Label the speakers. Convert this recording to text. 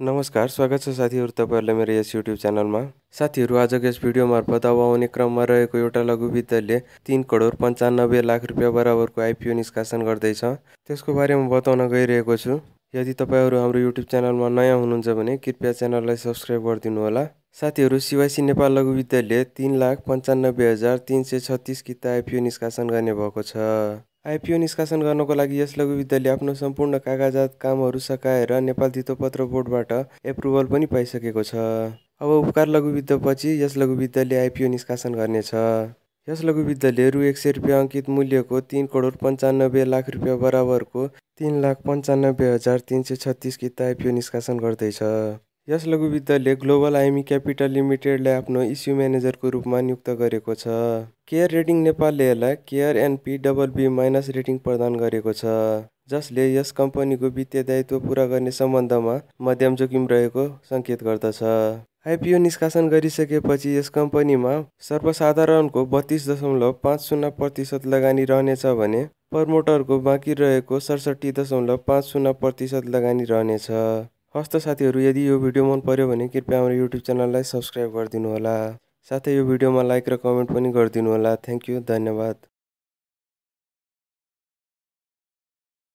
Speaker 1: नमस्कार स्वागत छ साथीहरू तपाईँहरूलाई मेरो यस युट्युब च्यानलमा। साथीहरू आजको यस भिडियो मार्फत अब आउने क्रममा रहेको एउटा लघु वित्तले तिन करोड पन्चानब्बे लाख रुपियाँ बराबरको आइपिओ निष्कासन गर्दैछ। त्यसको बारेमा बताउन गइरहेको छु। यदि तपाईँहरू हाम्रो युट्युब च्यानलमा नयाँ हुनुहुन्छ भने कृपया च्यानललाई सब्सक्राइब गरिदिनु होला। साथीहरू सिवाइसी नेपाल लघु वित्तले तिन लाख पन्चानब्बे हजार तिन सय छत्तिस किता आइपिओ निष्कासन गर्ने भएको छ। आइपिओ निष्कासन गर्नको लागि यस लघुविद्याले आफ्नो सम्पूर्ण कागजात कामहरू सकाएर नेपाल धितोपत्र बोर्डबाट एप्रुभल पनि पाइसकेको छ। अब उपकार लघुविद्यापछि यस लघुविद्याले आइपिओ निष्कासन गर्नेछ। यस लघुविद्याले रु एक सय रुपियाँ अङ्कित मूल्यको तिन करोड पन्चानब्बे लाख रुपियाँ बराबरको तिन लाख पन्चानब्बे हजार तिन सय छत्तिस किता आइपिओ निष्कासन गर्दैछ। यस लघुवित्तले ग्लोबल आइमी क्यापिटल लिमिटेडलाई आफ्नो इस्यु म्यानेजरको रूपमा नियुक्त गरेको छ। केयर रेटिङ नेपालले यसलाई care NP double B minus rating प्रदान गरेको छ जसले यस कम्पनीको वित्तीय दायित्व पुरा गर्ने सम्बन्धमा मध्यम जोखिम रहेको सङ्केत गर्दछ। आइपिओ निष्कासन गरिसकेपछि यस कम्पनीमा सर्वसाधारणको बत्तिस दशमलव पाँच शून्य प्रतिशत लगानी रहनेछ भने प्रमोटरको बाँकी रहेको सडसठी दशमलव पाँच शून्य प्रतिशत लगानी रहनेछ। हस्त साथीहरू यदि यो भिडियो मन पऱ्यो भने कृपया हाम्रो युट्युब च्यानललाई सब्सक्राइब गरिदिनु होला साथै यो भिडियोमा लाइक र कमेन्ट पनि गरिदिनु होला थ्याङ्क यू धन्यवाद।